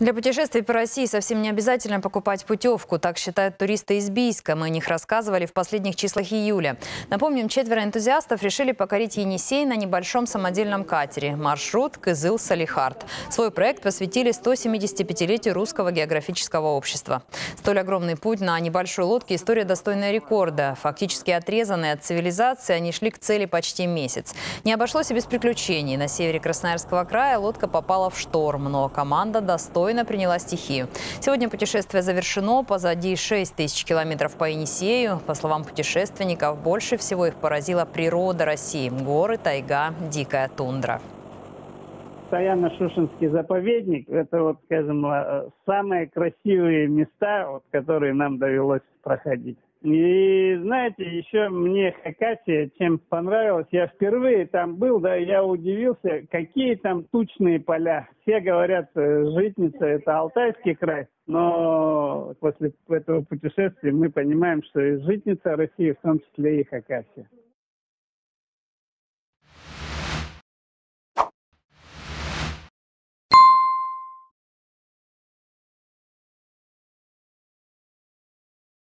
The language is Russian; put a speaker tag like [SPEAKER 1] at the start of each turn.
[SPEAKER 1] Для путешествий по России совсем не обязательно покупать путевку. Так считают туристы из Бийска. Мы о них рассказывали в последних числах июля. Напомним, четверо энтузиастов решили покорить Енисей на небольшом самодельном катере. Маршрут Кызыл-Салихард. Свой проект посвятили 175-летию Русского географического общества. Столь огромный путь на небольшой лодке – история достойная рекорда. Фактически отрезанные от цивилизации, они шли к цели почти месяц. Не обошлось и без приключений. На севере Красноярского края лодка попала в шторм, но команда достойна достойно приняла стихию. Сегодня путешествие завершено. Позади 6 тысяч километров по Енисею. По словам путешественников, больше всего их поразила природа России. Горы, тайга, дикая тундра.
[SPEAKER 2] Саяно-Шушинский заповедник – это, вот, скажем, э, самые красивые места, вот, которые нам довелось проходить. И знаете, еще мне Хакасия чем понравилось, я впервые там был, да, я удивился, какие там тучные поля. Все говорят, э, житница это Алтайский край, но после этого путешествия мы понимаем, что и житница России, в том числе и Хакасия.